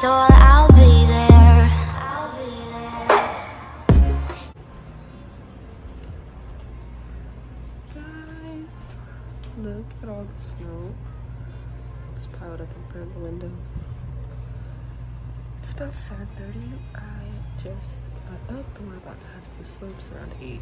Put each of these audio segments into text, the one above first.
so I'll be there. I'll be there. Guys, look at all the snow. It's piled up in front of the window. It's about 7.30. I just got up and we're about to head to the slopes around 8.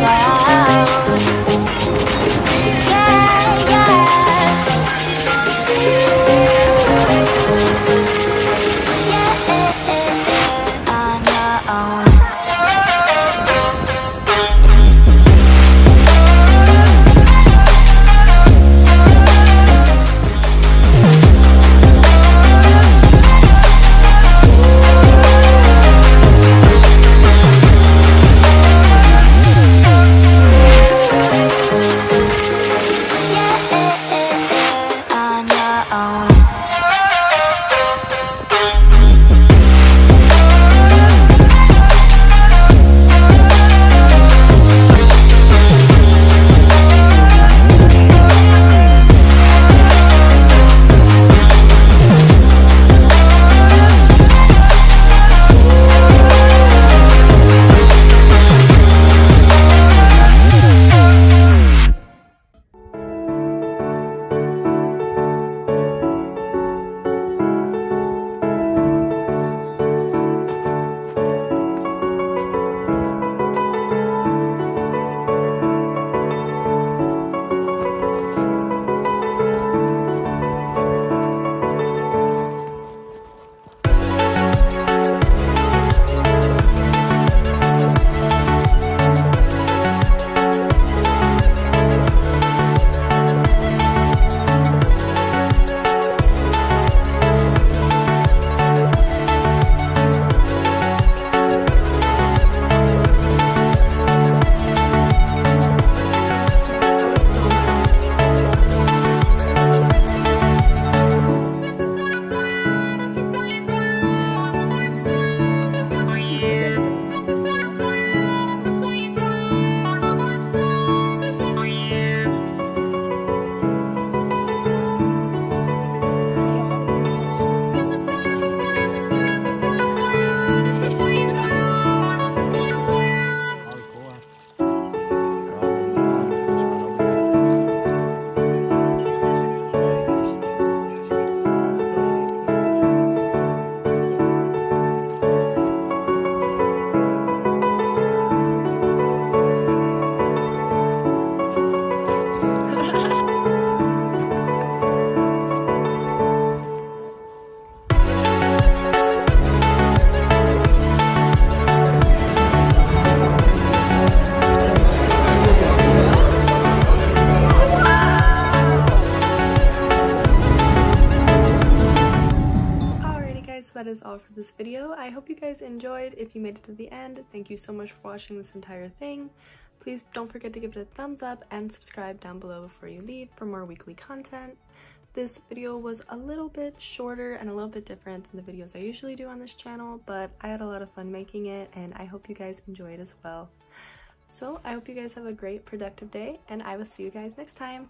来 is all for this video. I hope you guys enjoyed. If you made it to the end, thank you so much for watching this entire thing. Please don't forget to give it a thumbs up and subscribe down below before you leave for more weekly content. This video was a little bit shorter and a little bit different than the videos I usually do on this channel, but I had a lot of fun making it and I hope you guys enjoy it as well. So I hope you guys have a great productive day and I will see you guys next time.